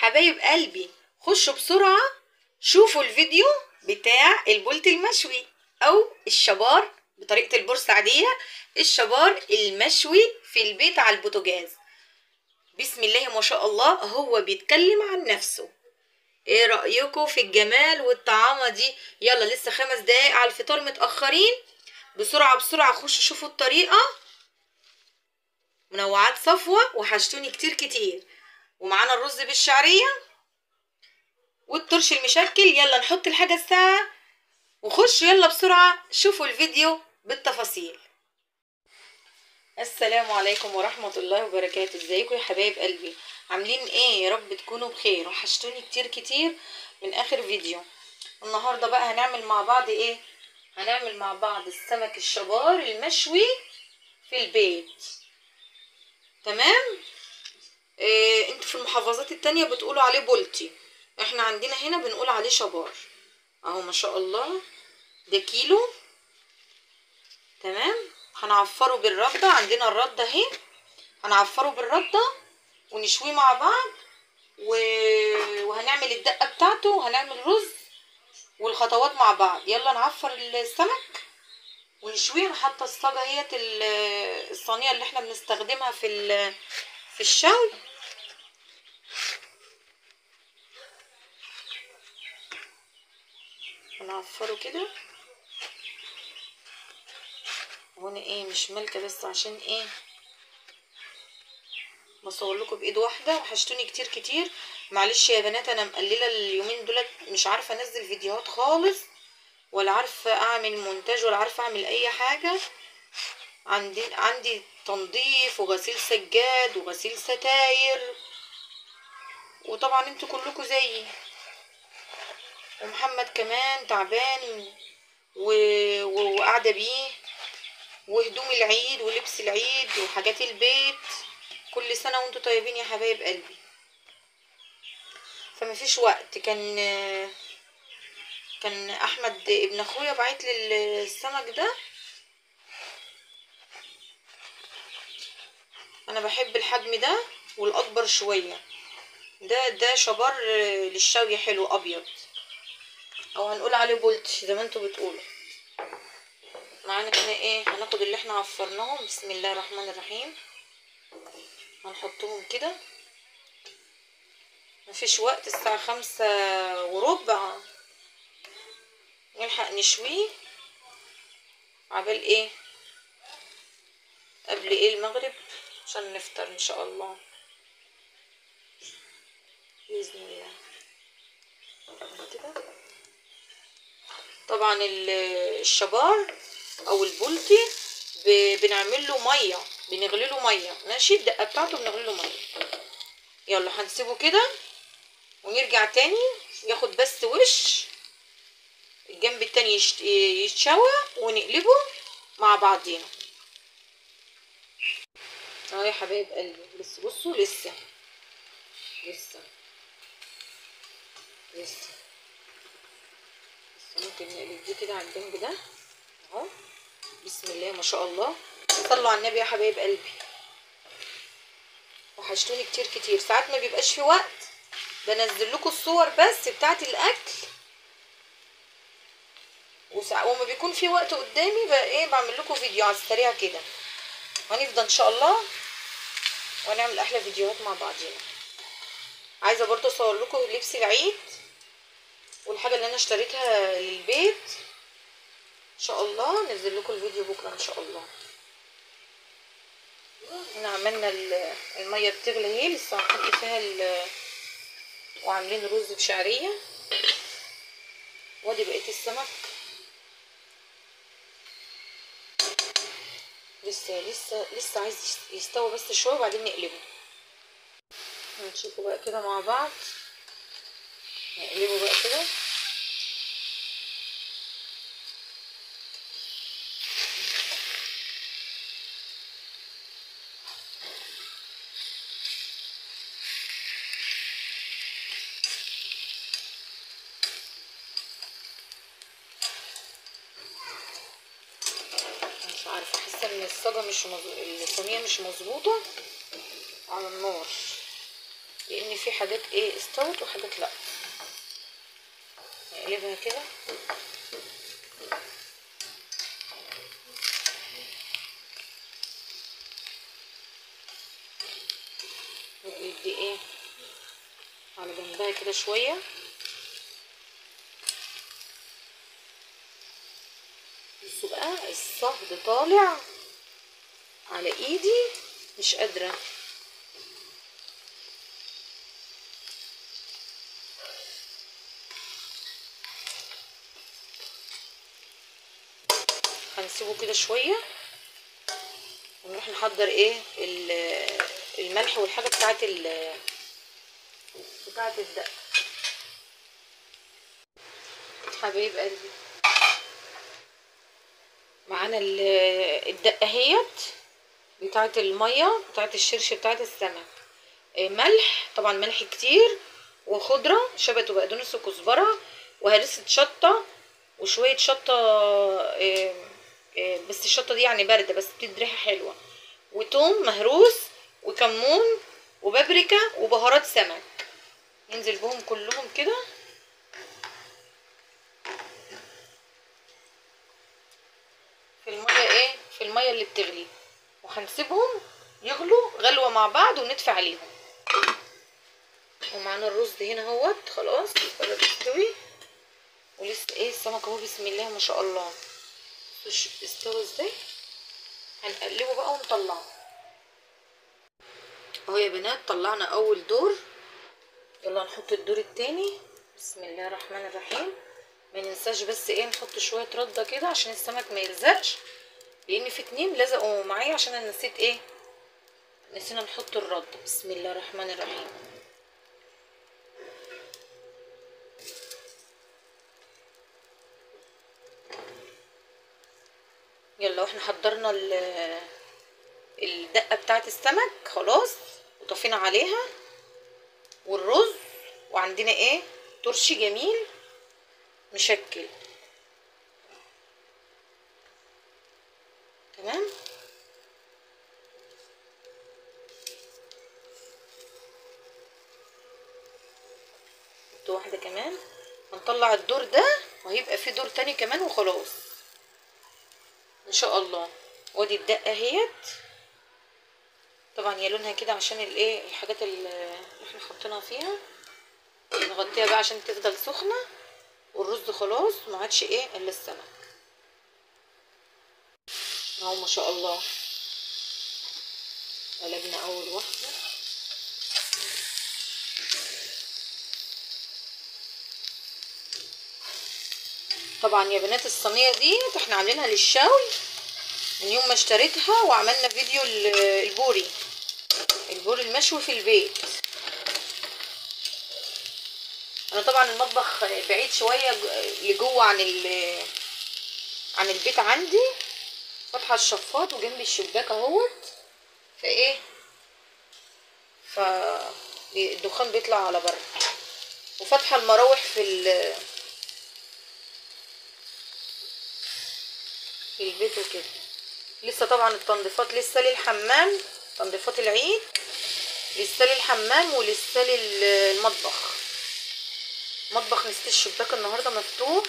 حبايب قلبي خشوا بسرعة شوفوا الفيديو بتاع البولت المشوي أو الشبار بطريقة البورسعيدية الشبار المشوي في البيت على البوتاجاز. بسم الله ما شاء الله هو بيتكلم عن نفسه. إيه رأيكم في الجمال والطعامة دي؟ يلا لسه خمس دقايق على الفطار متأخرين. بسرعة بسرعة خشوا شوفوا الطريقة. منوعات صفوة وحشتوني كتير كتير. ومعانا الرز بالشعرية والترش المشكل. يلا نحط الحاجة الساعة وخشوا يلا بسرعة شوفوا الفيديو بالتفاصيل. السلام عليكم ورحمة الله وبركاته. ازيكم يا حبايب قلبي؟ عاملين إيه؟ يا رب تكونوا بخير. وحشتوني كتير كتير من آخر فيديو. النهاردة بقى هنعمل مع بعض إيه؟ هنعمل مع بعض السمك الشبار المشوي في البيت. تمام؟ إيه أنتوا في المحافظات التانية بتقولوا عليه بولتي. إحنا عندنا هنا بنقول عليه شبار اهو ما شاء الله. ده كيلو. تمام؟ هنعفره بالردة. عندنا الردة اهي. هنعفره بالردة ونشويه مع بعض و... وهنعمل الدقة بتاعته وهنعمل رز والخطوات مع بعض. يلا نعفر السمك ونشويه. أنا الصاجة اهيت الصينية اللي إحنا بنستخدمها في في الشوي. ونعفره كده. وأنا إيه مش مالكه بس عشان إيه؟ بصور لكم بإيد واحدة. وحشتوني كتير كتير. معلش يا بنات أنا مقللة اليومين دولت. مش عارفة أنزل فيديوهات خالص ولا عارفة أعمل مونتاج ولا عارفة أعمل أي حاجة. عندي عندي تنظيف وغسيل سجاد وغسيل ستاير. وطبعا أنتوا كلكم زيي. ومحمد كمان تعبان و... و... وقاعدة بيه وهدوم العيد ولبس العيد وحاجات البيت. كل سنة وانتوا طيبين يا حبايب قلبي. فمفيش وقت. كان كان أحمد ابن أخويا بعت لي السمك ده. أنا بحب الحجم ده والأكبر شوية. ده ده شبار للشوي حلو أبيض. أو هنقول عليه بولت زي ما أنتوا بتقولوا. معانا كده إيه؟ هناخد اللي إحنا عفرناهم. بسم الله الرحمن الرحيم. هنحطهم كده. مفيش وقت الساعة خمسة وربع. نلحق نشويه. عبال إيه؟ قبل إيه؟ المغرب. عشان نفطر إن شاء الله. بإذن الله. طبعا الشبار أو البولتي بنعمل له مية بنغلي له مية. ماشي؟ الدقة بتاعته بنغلي له مية. يلا هنسيبه كده ونرجع تاني. ياخد بس وش الجنب التاني يتشوى ونقلبه مع بعضينا. أهو يا حبايب قلبي. بس بصوا لسه لسه لسه. ممكن نقلب دي كده على الجنب ده. أهو. بسم الله ما شاء الله. صلوا على النبي يا حبايب قلبي. وحشتوني كتير كتير. ساعات ما بيبقاش في وقت بنزل لكم الصور بس بتاعت الأكل. وسع... وما بيكون في وقت قدامي بقى إيه بعمل لكم فيديو على السريع كده. هنفضل إن شاء الله ونعمل أحلى فيديوهات مع بعضينا. عايزة برضو أصور لكم لبس العيد. والحاجة اللي أنا اشتريتها للبيت إن شاء الله نزل لكم الفيديو بكرة إن شاء الله. هنا عملنا المية بتغلي أهي لسه هنحط فيها وعاملين رز بشعرية. وادي بقية السمك. لسه لسه لسه عايز يستوي بس شوية وبعدين نقلبه. هنشوفه بقى كده مع بعض. نقلبه بقى كده مش عارفه الصاجه مش مز... الصينيه مش مظبوطه على النار لأن في حاجات إيه استوت وحاجات لا نقلبها كده نقلب دي إيه على جنبها كده شوية بصوا بقى الصهد طالع على إيدي مش قادرة. هنسيبه كده شوية. ونروح نحضر إيه ال- الملح والحاجة بتاعت ال بتاعت الدق حبايب قلبي. معانا ال- الدقة اهيت بتاعت المية بتاعت الشرش بتاعت السمك. آه، ملح طبعا ملح كتير وخضرة شبت وبقدونس وكزبرة وهرسه شطة وشوية شطة آه، آه، بس الشطة دي يعني باردة بس بتدي ريحة حلوة. وتوم مهروس وكمون وبابريكا وبهارات سمك. ننزل بهم كلهم كده. في المية إيه؟ في المية اللي بتغلي. وهنسيبهم يغلوا غلوة مع بعض وندفع عليهم. ومعانا الرز هنا اهوت خلاص قرب يستوي. ولسه إيه السمك اهو بسم الله ما شاء الله. استوى إزاي؟ هنقلبه بقى ونطلعه. اهو يا بنات طلعنا اول دور. يلا نحط الدور التاني. بسم الله الرحمن الرحيم. ما ننساش بس إيه نحط شوية ردة كده عشان السمك ما يلزقش. لأن في اتنين لزقوا معايا عشان أنا نسيت إيه؟ نسينا نحط الرده بسم الله الرحمن الرحيم. يلا وإحنا حضرنا ال- الدقة بتاعة السمك خلاص. وطفينا عليها. والرز. وعندنا إيه؟ ترشي جميل. مشكل تمام حط واحدة كمان هنطلع الدور ده وهيبقى في دور تاني كمان وخلاص. إن شاء الله. وادي الدقة اهيت. طبعا هي لونها كده عشان الايه الحاجات اللي إحنا حاطينها فيها. نغطيها بقى عشان تفضل سخنة. والرز خلاص ما عادش إيه إلا السمك. أهو ما شاء الله. قلبنا أول واحدة. طبعا يا بنات الصينية دي إحنا عاملينها للشوي من يوم ما اشتريتها وعملنا فيديو ال- البوري البوري المشوي في البيت. أنا طبعا المطبخ بعيد شوية لجوه عن ال عن البيت عندي. فاتحه الشفاط وجنبي الشباك أهوت. فإيه؟ ف الدخان بيطلع على بره. وفاتحه المراوح في في البيت وكده. لسه طبعا التنظيفات لسه للحمام تنظيفات العيد لسه للحمام ولسه للمطبخ. مطبخ نسيت الشباك النهارده مفتوح.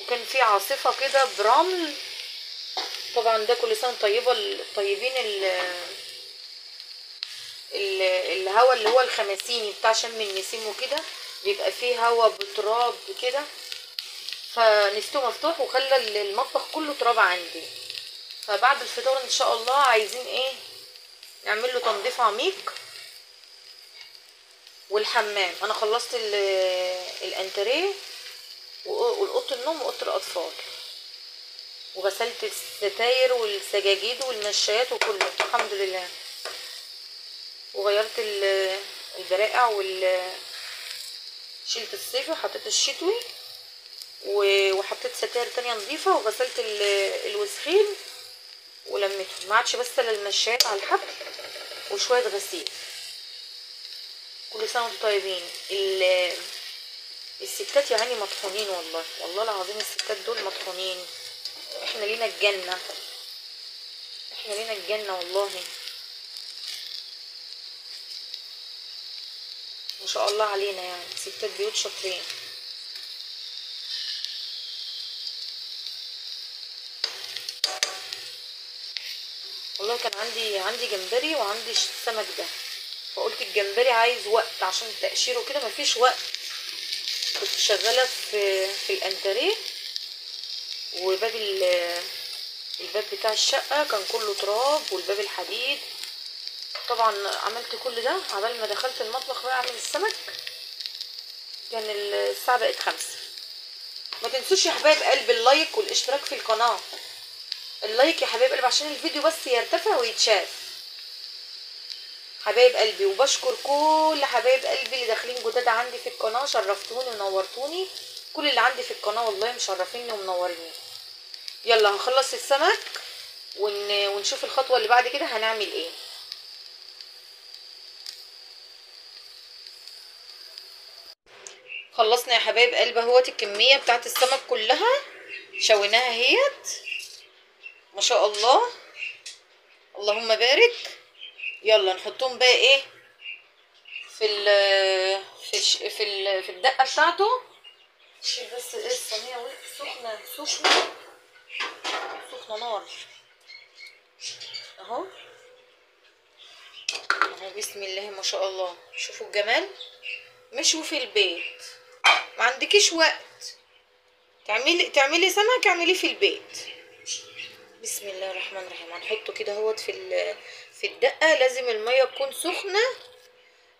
وكان في عاصفة كده برمل. طبعا ده كل سنة طيبة الطيبين ال ال- الهوا اللي هو الخماسيني بتاع شم النسيم وكده بيبقى فيه هوا بتراب كده. فنسيته مفتوح وخلى ال- المطبخ كله تراب عندي. فبعد الفطار إن شاء الله عايزين إيه؟ نعمل له تنظيف عميق والحمام. أنا خلصت ال- الانتريه و- والاوضه النوم واوضه الأطفال. وغسلت الستاير والسجاجيد والمشايات وكله. الحمد لله. وغيرت ال- البرائع وال شلت الصيفي وحطيت الشتوي وحطيت ستاير تانية نظيفة وغسلت ال- الوسخين ولميتهم. ما عادش بس الا المشايات على الحبل وشوية غسيل. كل سنة وأنتم طيبين. ال- الستات يعني مطحونين والله. والله العظيم الستات دول مطحونين. إحنا لينا الجنة. إحنا لينا الجنة والله. ما شاء الله علينا يعني. ستات بيوت شاطرين. والله كان عندي عندي جمبري وعندي السمك ده. فقلت الجمبري عايز وقت عشان التقشير وكده مفيش وقت. كنت شغالة في في الأنتريه. وباب ال- الباب بتاع الشقة كان كله تراب والباب الحديد. طبعا عملت كل ده عبال ما دخلت المطبخ بقى أعمل السمك. كان الساعة بقت خمسة. ما تنسوش يا حبايب قلب ال like والاشتراك في القناة. ال like يا حبايب قلب عشان الفيديو بس يرتفع ويتشاف. حبايب قلبي وبشكر كل حبايب قلبي اللي داخلين جداد عندي في القناة شرفتوني ونورتوني. كل اللي عندي في القناة والله مشرفيني ومنوريني. يلا هنخلص السمك ون... ونشوف الخطوة اللي بعد كده هنعمل إيه. خلصنا يا حبايب قلب اهوت الكمية بتاعت السمك كلها. شويناها اهيت. ما شاء الله. اللهم بارك. يلا نحطهم بقى إيه في ال في الش في ال في الدقة بتاعته. شيل بس إيه الصينيه سخنة سخنة. سخنة نار. أهو. أهو بسم الله ما شاء الله. شوفوا الجمال. مشوا في البيت. ما عندكيش وقت. تعملي تعملي سمك اعمليه في البيت. بسم الله الرحمن الرحيم. هنحطه كده اهوت في في الدقة. لازم المية تكون سخنة.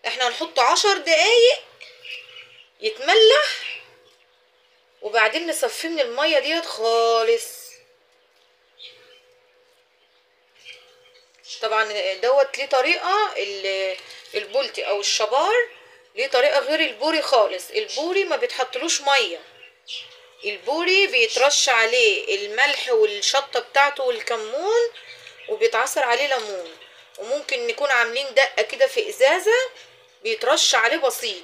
إحنا هنحط عشر دقايق يتملح وبعدين نصفيه من المية ديت خالص. طبعا دوت ليه طريقة ال- البولتي أو الشبار ليه طريقة غير البوري خالص. البوري ما بيتحطلوش مية. البوري بيترش عليه الملح والشطة بتاعته والكمون وبيتعصر عليه ليمون. وممكن نكون عاملين دقة كده في إزازة بيترش عليه بسيط.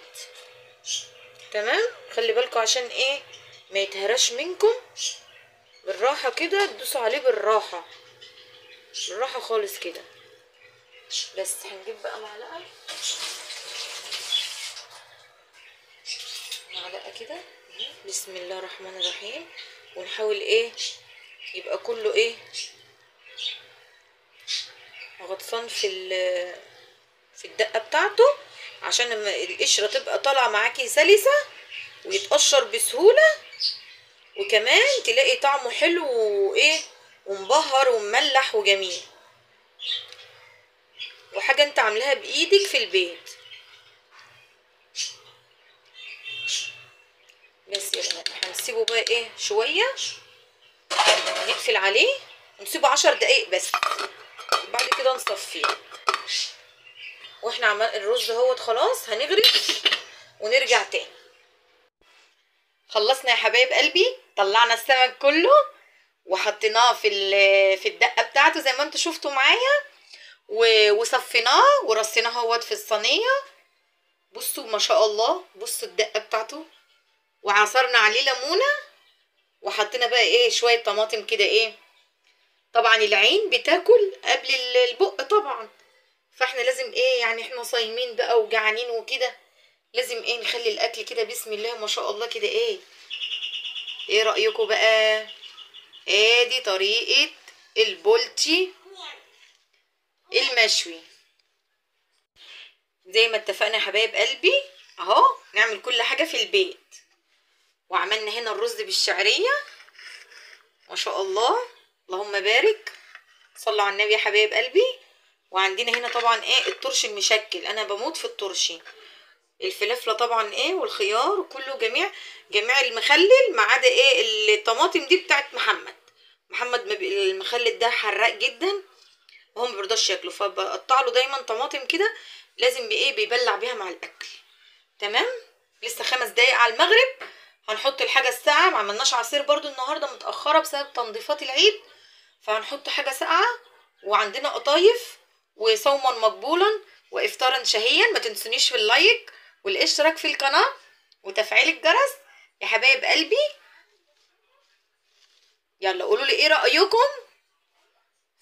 تمام؟ خلي بالكم عشان إيه؟ ما يتهرش منكم. بالراحة كده تدوسوا عليه بالراحة. بالراحة خالص كده. بس هنجيب بقى معلقة. معلقة كده. بسم الله الرحمن الرحيم. ونحاول إيه؟ يبقى كله إيه؟ غطسان في في الدقة بتاعته عشان القشرة تبقى طالعة معاكي سلسة ويتقشر بسهولة وكمان تلاقي طعمه حلو وإيه؟ ومبهر ومملح وجميل. وحاجة أنت عاملاها بإيدك في البيت. بس يا بنات هنسيبه بقى إيه شوية. نقفل عليه ونسيبه عشر دقايق بس. بعد كده نصفيه. وإحنا عمال الرز اهوت خلاص هنغرف ونرجع تاني. خلصنا يا حبايب قلبي طلعنا السمك كله وحطيناه في في الدقة بتاعته زي ما أنتوا شفتوا معايا. وصفيناه ورصيناه اهوت في الصينية. بصوا ما شاء الله بصوا الدقة بتاعته. وعصرنا عليه ليمونة وحطينا بقى إيه شوية طماطم كده إيه طبعا العين بتاكل قبل ال- البق طبعا. فإحنا لازم إيه يعني إحنا صايمين بقى وجعانين وكده لازم إيه نخلي الأكل كده بسم الله ما شاء الله كده إيه. إيه رايكم بقى؟ ادي طريقة البولتي المشوي. زي ما اتفقنا يا حبايب قلبي أهو نعمل كل حاجة في البيت. وعملنا هنا الرز بالشعرية. ما شاء الله. اللهم بارك. صلوا على النبي يا حبايب قلبي. وعندنا هنا طبعا إيه؟ الترش المشكل. أنا بموت في الترشي. الفلفله طبعا إيه؟ والخيار وكله جميع جميع المخلل ما عدا إيه؟ الطماطم دي بتاعت محمد. محمد المخلل ده حراق جدا. وهو ما بيرضاش ياكله. فبقطع له دايما طماطم كده. لازم بإيه؟ بيبلع بيها مع الأكل. تمام؟ لسه خمس دقايق على المغرب. هنحط الحاجة الساقعة. ما عملناش عصير برضو النهارده متأخرة بسبب تنظيفات العيد. فهنحط حاجة ساقعة وعندنا قطايف وصوما مقبولا وافطارا شهيا. ما تنسونيش في اللايك والإشتراك في القناة وتفعيل الجرس. يا حبايب قلبي يلا قولوا لي إيه رأيكم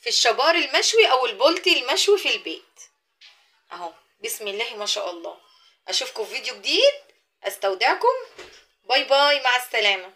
في الشبار المشوي أو البولتي المشوي في البيت؟ أهو بسم الله ما شاء الله. أشوفكم في فيديو جديد. أستودعكم. Boi, boi, Mastelema.